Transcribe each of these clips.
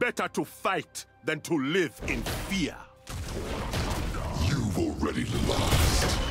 Better to fight than to live in fear. You've already lost.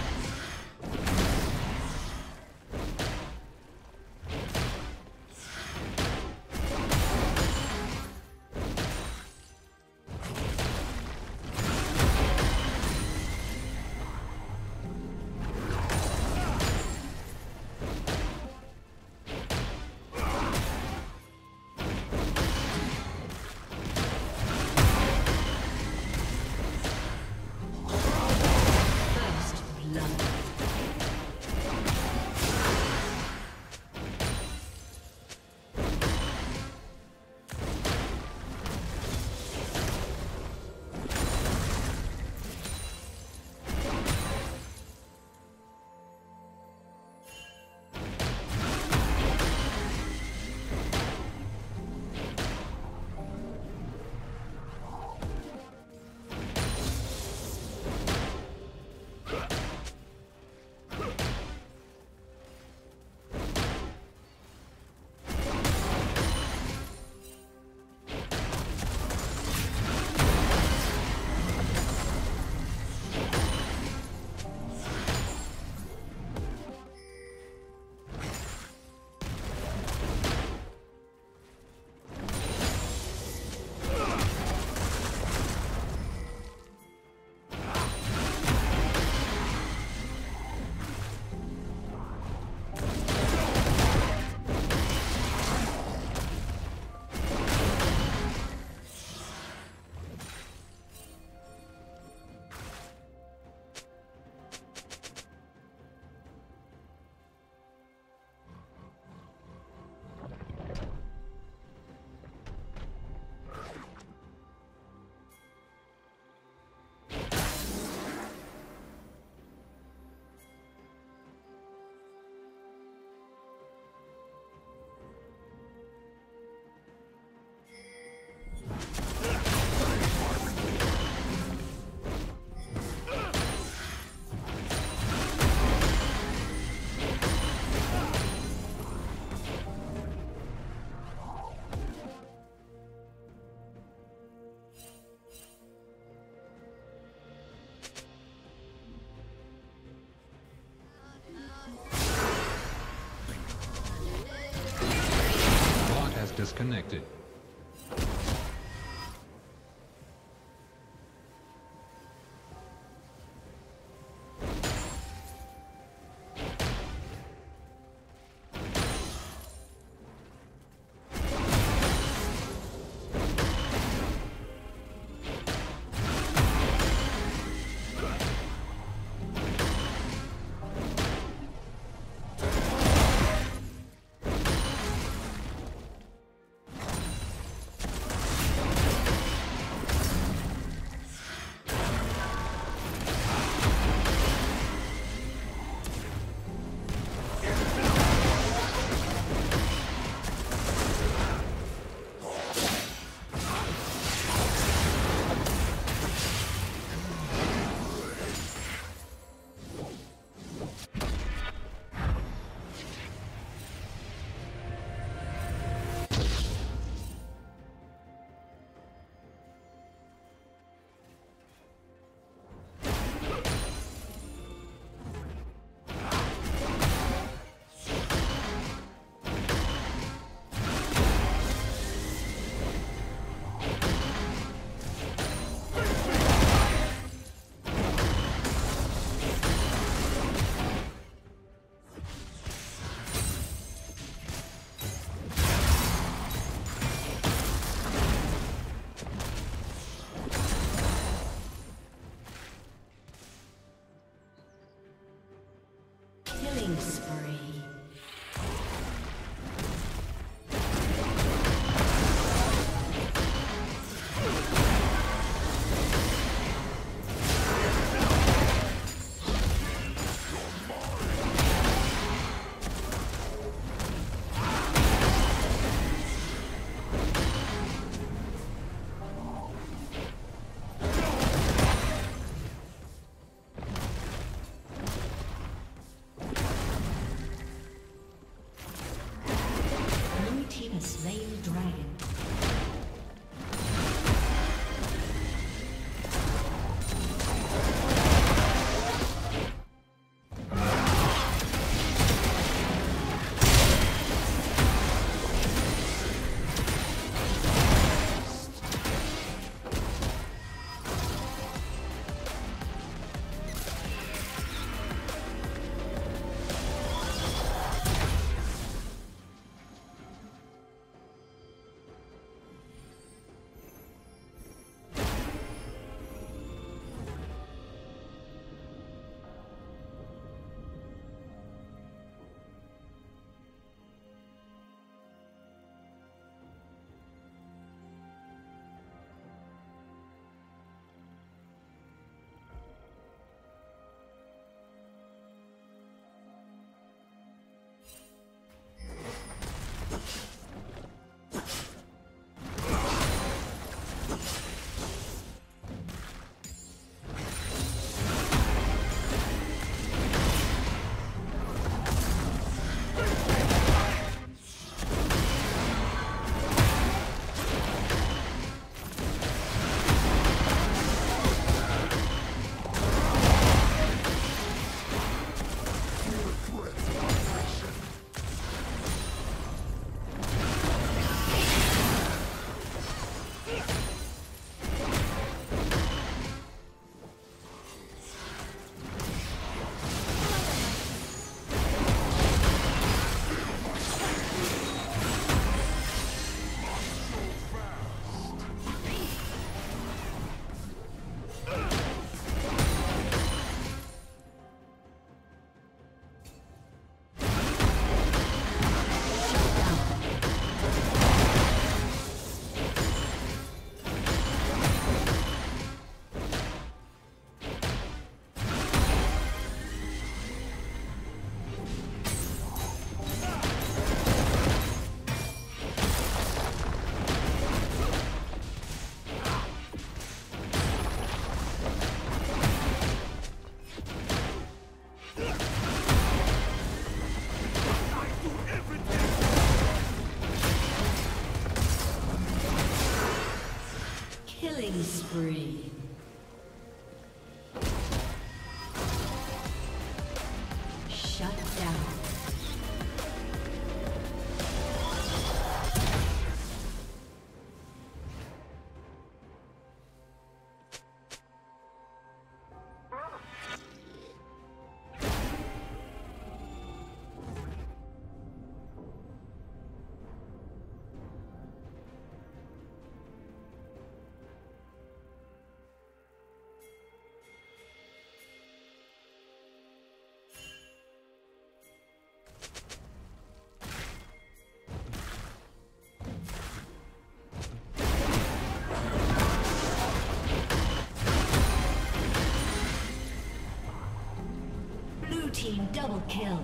Bot Killing spree. Double kill.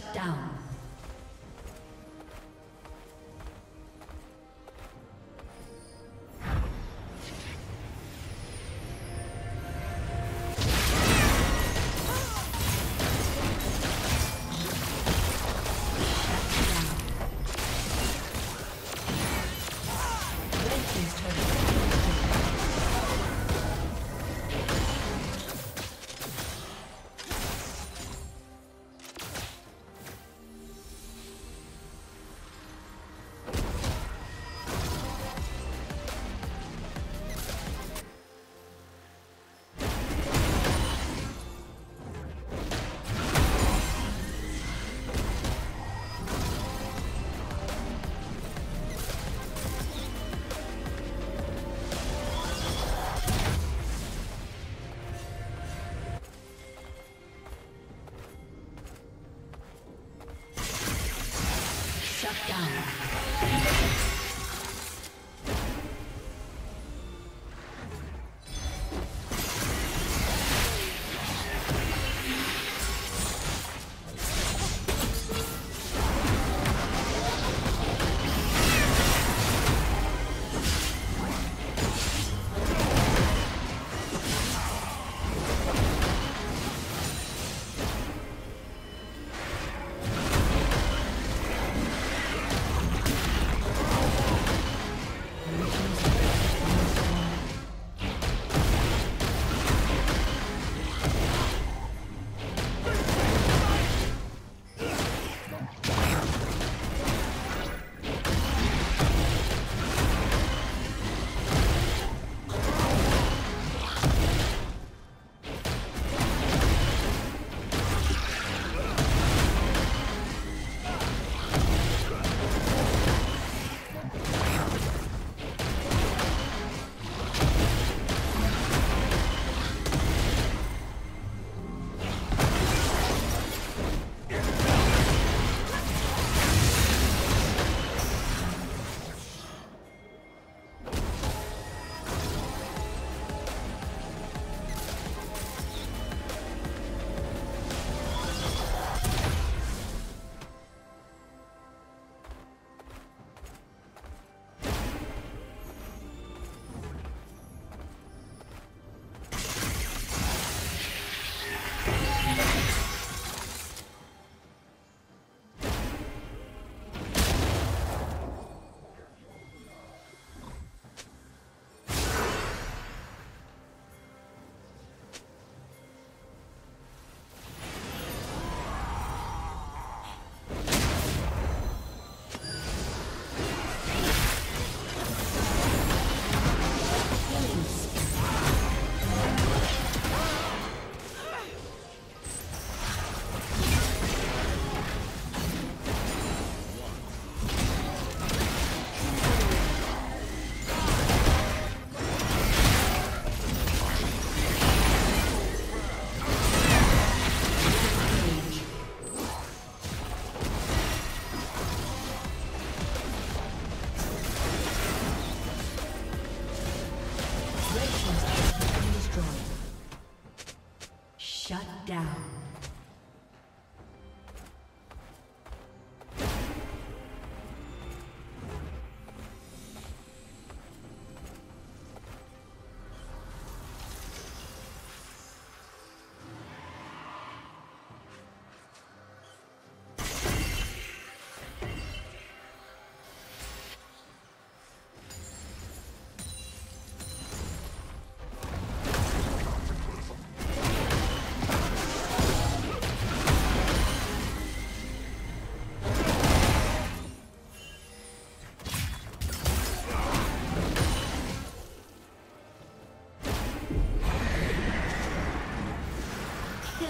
Shut down.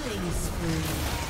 Killing spree.